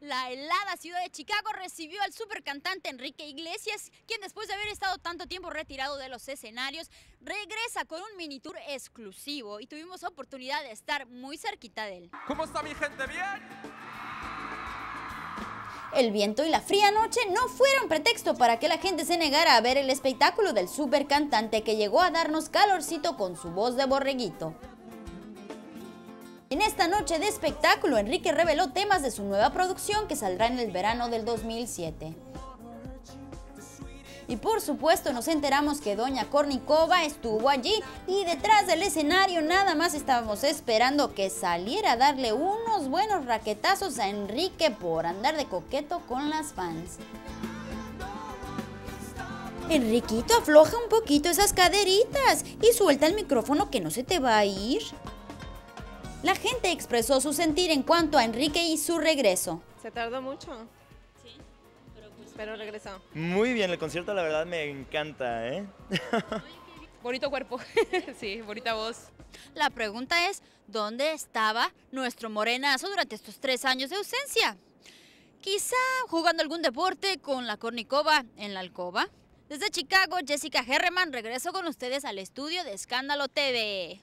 La helada ciudad de Chicago recibió al supercantante Enrique Iglesias, quien después de haber estado tanto tiempo retirado de los escenarios, regresa con un mini tour exclusivo y tuvimos oportunidad de estar muy cerquita de él. ¿Cómo está mi gente? ¿Bien? El viento y la fría noche no fueron pretexto para que la gente se negara a ver el espectáculo del supercantante que llegó a darnos calorcito con su voz de borreguito. En esta noche de espectáculo, Enrique reveló temas de su nueva producción que saldrá en el verano del 2007. Y por supuesto nos enteramos que Doña Kornikova estuvo allí y detrás del escenario nada más estábamos esperando que saliera a darle unos buenos raquetazos a Enrique por andar de coqueto con las fans. Enriquito, afloja un poquito esas caderitas y suelta el micrófono que no se te va a ir. La gente expresó su sentir en cuanto a Enrique y su regreso. Se tardó mucho. Sí, pero, pues, pero regresó. Muy bien, el concierto la verdad me encanta, ¿eh? Bonito cuerpo, sí, bonita voz. La pregunta es, ¿dónde estaba nuestro morenazo durante estos tres años de ausencia? Quizá jugando algún deporte con la Cornicova en la alcoba. Desde Chicago, Jessica Herreman regreso con ustedes al estudio de Escándalo TV.